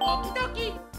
おきど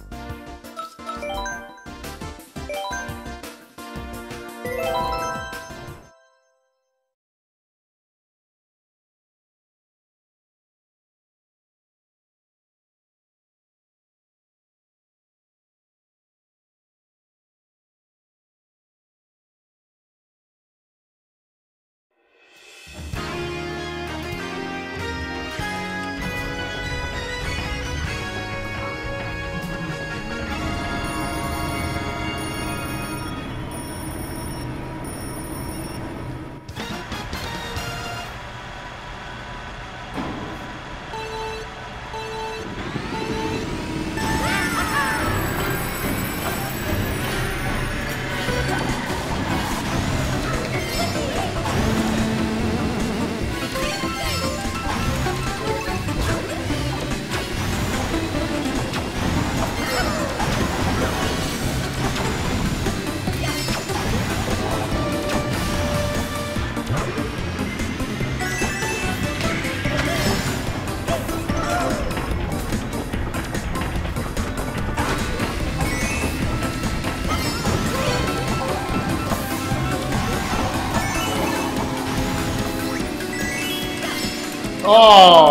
Oh!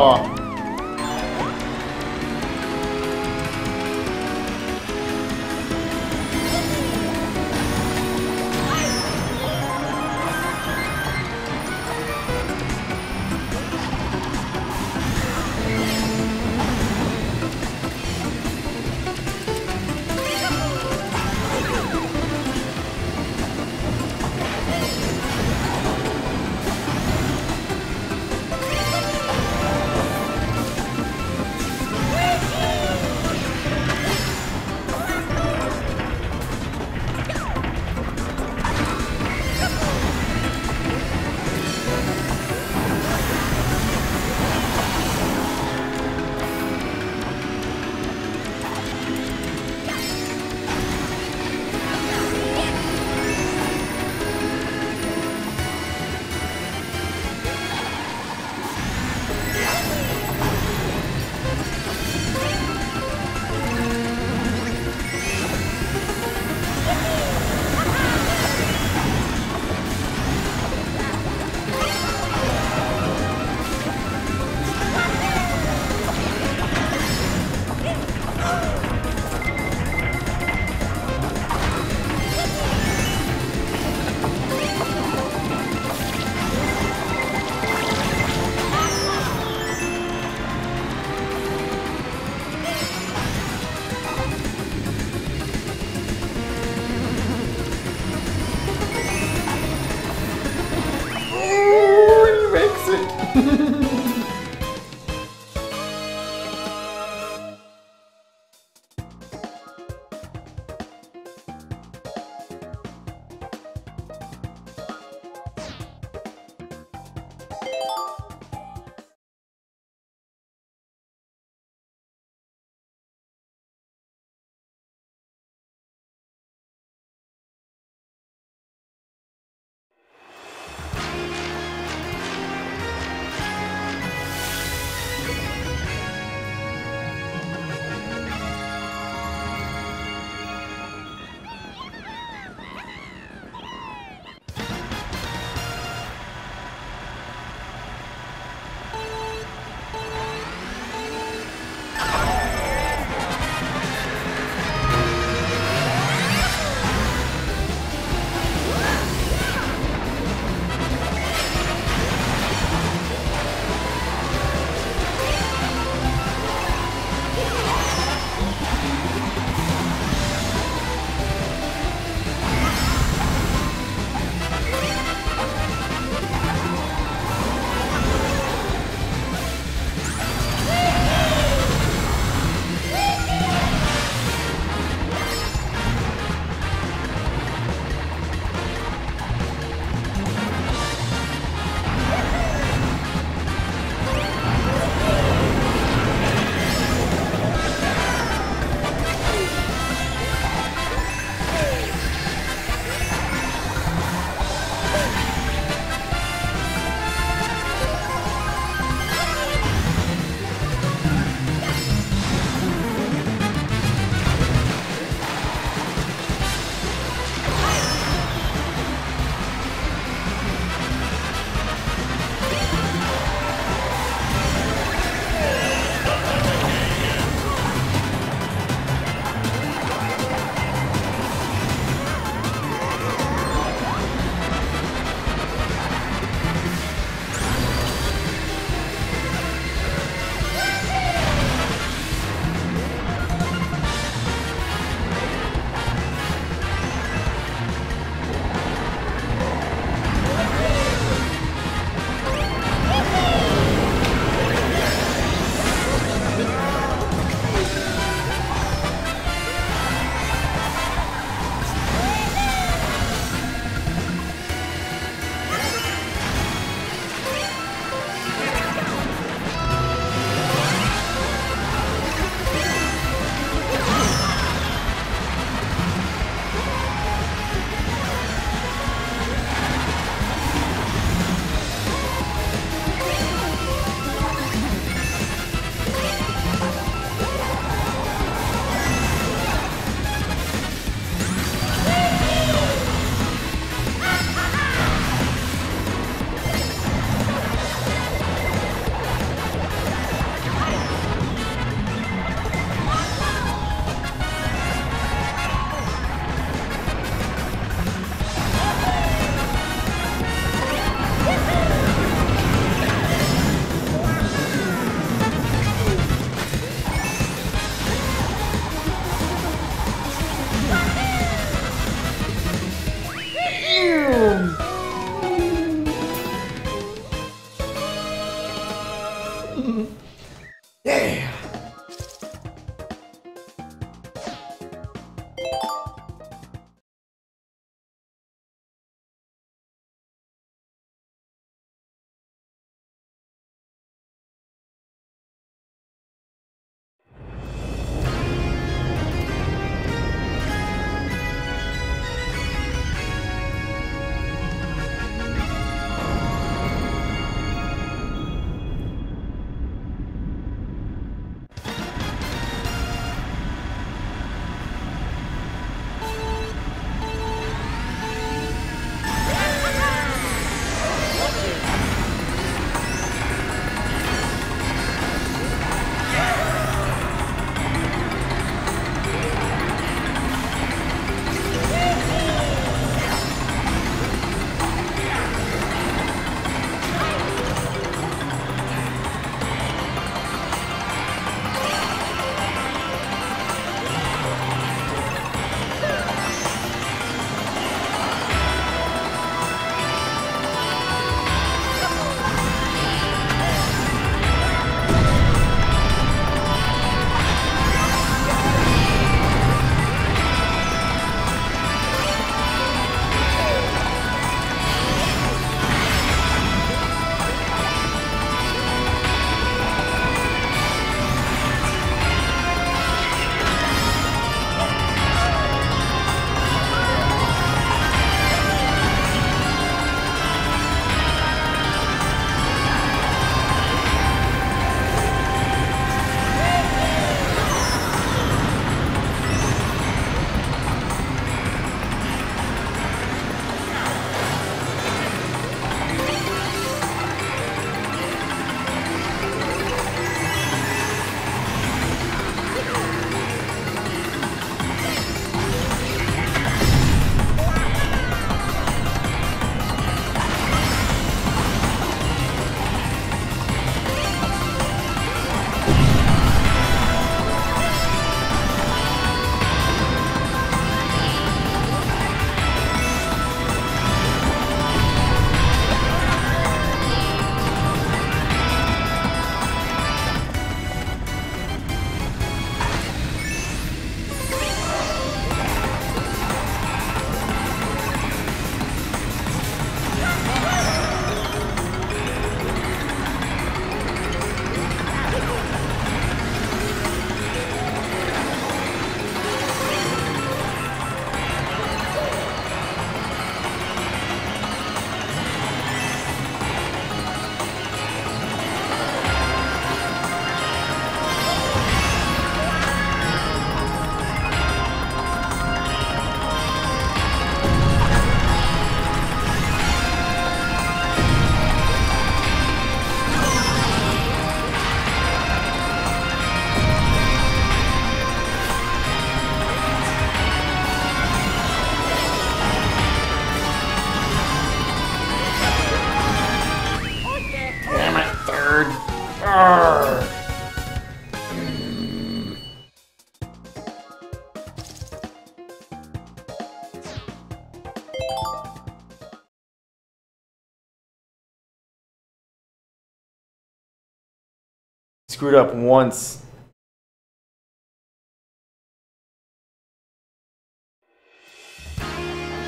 Screwed up once.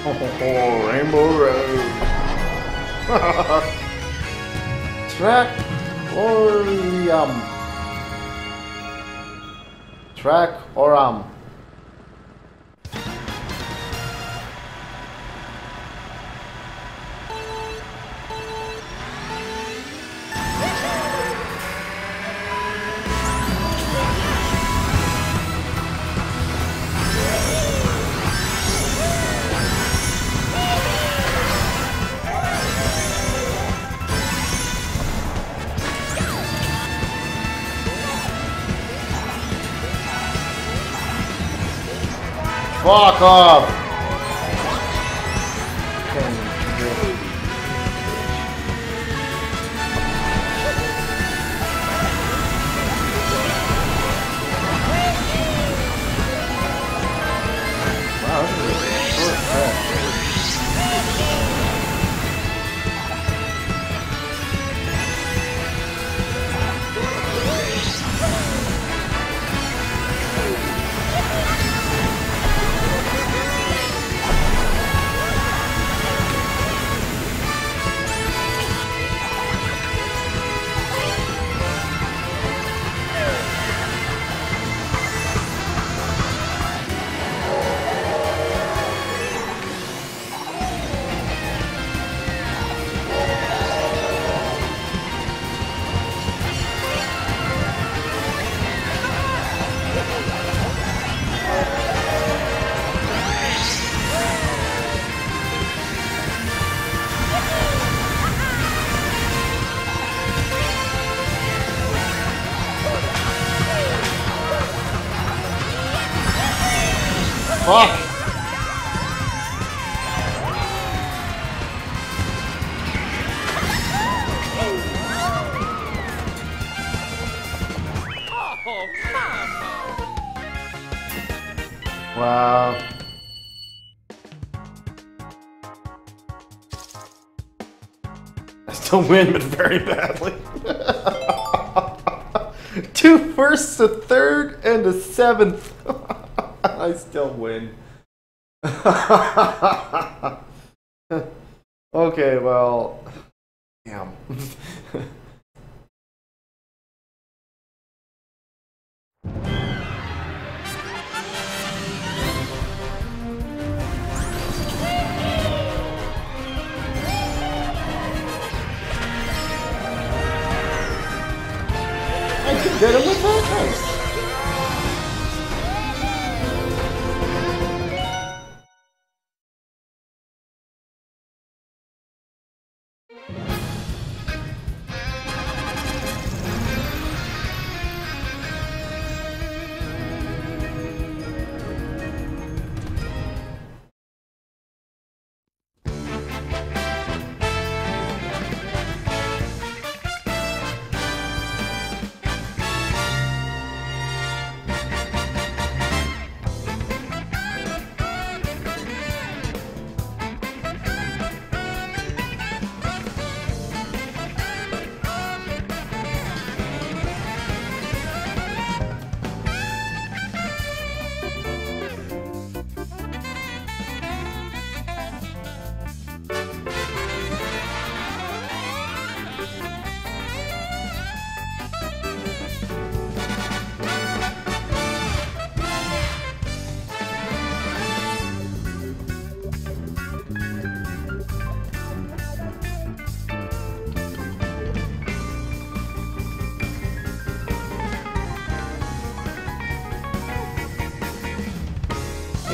Oh, Rainbow Road. Track Orium. Track Oram. Fuck off! Fuck! Wow. I still win, but very badly. Two firsts, a third, and a seventh. I still win. okay, well. Damn. I could get him with that. Nice.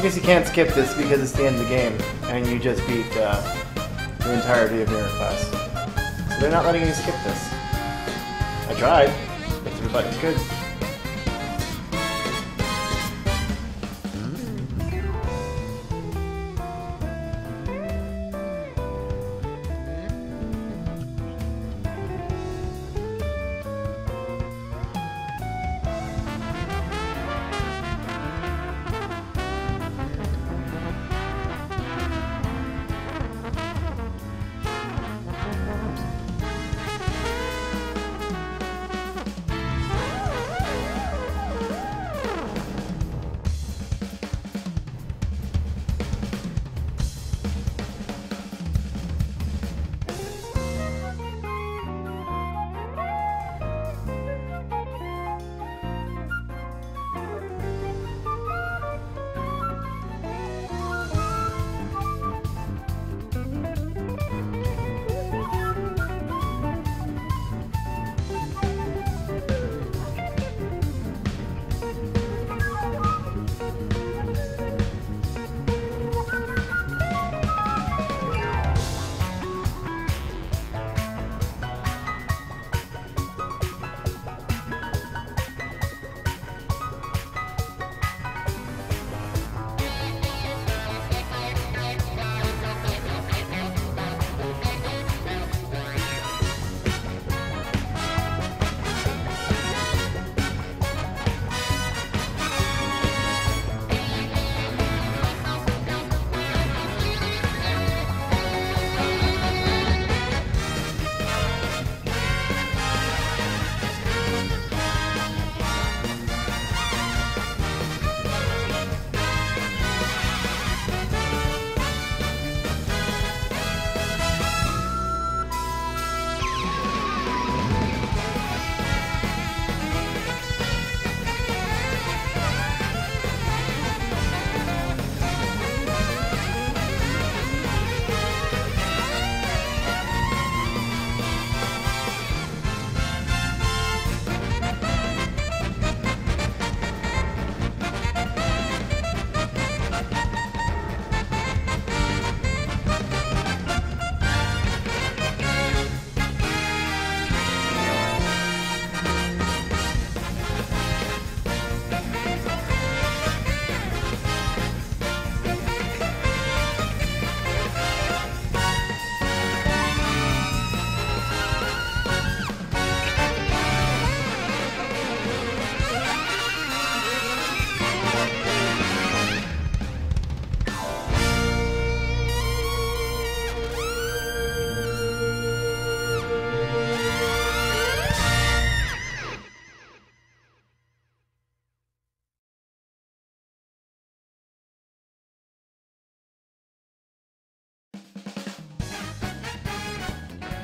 I guess you can't skip this because it's the end of the game, and you just beat uh, the entirety of Mirror Class. So they're not letting you skip this. I tried, but the button's good.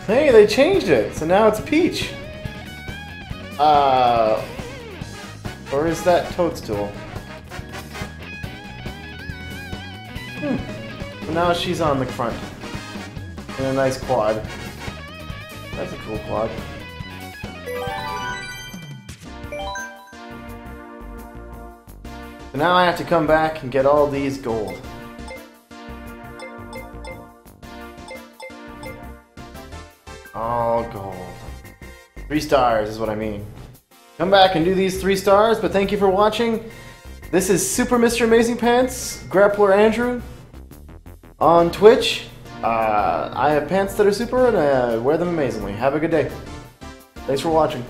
Hey, they changed it, so now it's Peach. Uh, or is that Toadstool? Hmm. Now she's on the front. In a nice quad. That's a cool quad. So now I have to come back and get all these gold. Three stars is what I mean. Come back and do these three stars, but thank you for watching. This is Super Mr. Amazing Pants, Grappler Andrew, on Twitch. Uh, I have pants that are super and I wear them amazingly. Have a good day. Thanks for watching.